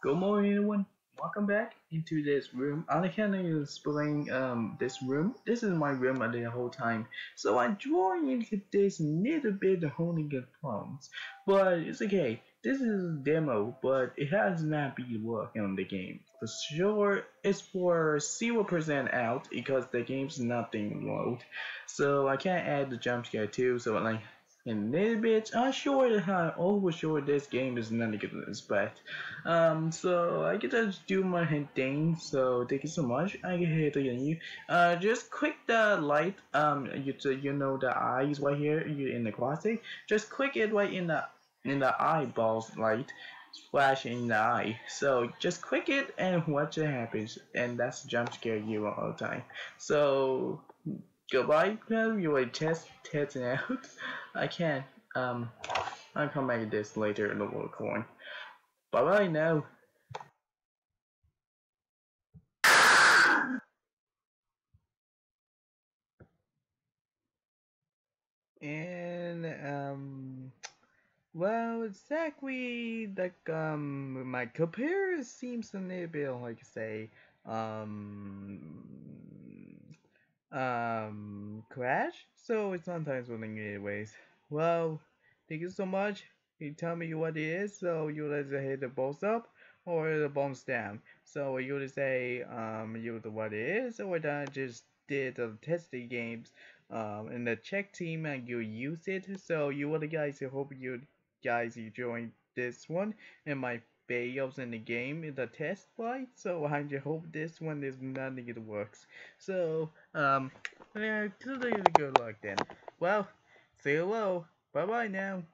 Good morning, everyone. Welcome back into this room. I can explain um this room. This is my room the whole time. So I joined this little bit of holding problems, but it's okay. This is a demo, but it has not been working on the game. For sure, it's for zero percent out because the game's not being load. So I can't add the jump scare too. So like in a little bit. I'm sure I'm always sure this game is not a good to expect. Um, so I can just do my thing. So thank you so much. I can hear to you. Uh, just click the light. Um, you you know the eyes right here. You in the closet. Just click it right in the in the eyeballs light flash in the eye. So just click it and watch it happens. And that's jump scare you all the time. So goodbye. You will test testing out. I can't. Um, I'll come back to this later in the world coin. Bye bye now. And um, well, exactly like um, my computer seems a little bit like say um um crash? So it's sometimes running anyways well thank you so much. You tell me what it is so you either hit the both up or the bombs down. So you would say um you what it is or I just did the testing games um in the Clickteam and you use it. So you would guys I hope you guys enjoyed this one and my fails in the game in the test flight, so I just hope this one is nothing it works. So, um, yeah, good luck then. Well, say hello. Bye bye now.